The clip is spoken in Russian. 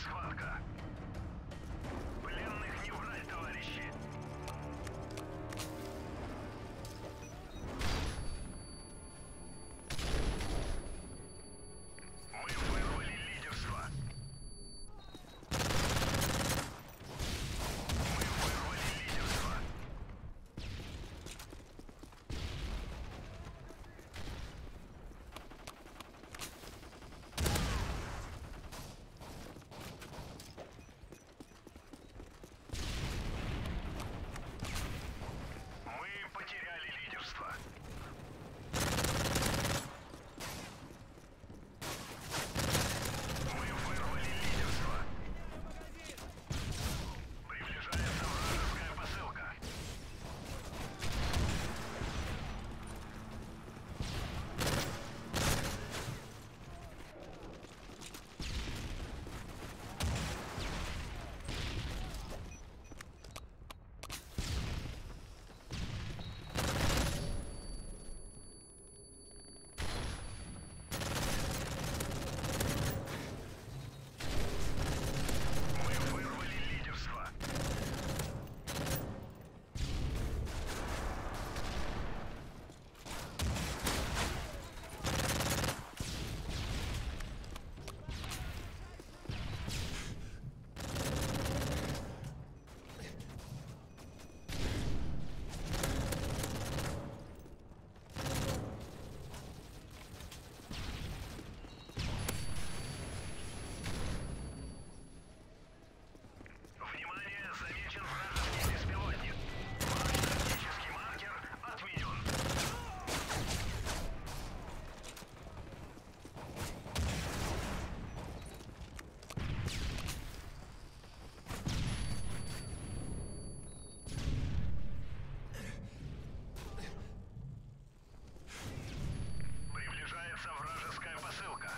схватка. Вражеская посылка.